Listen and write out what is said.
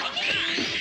Yeah.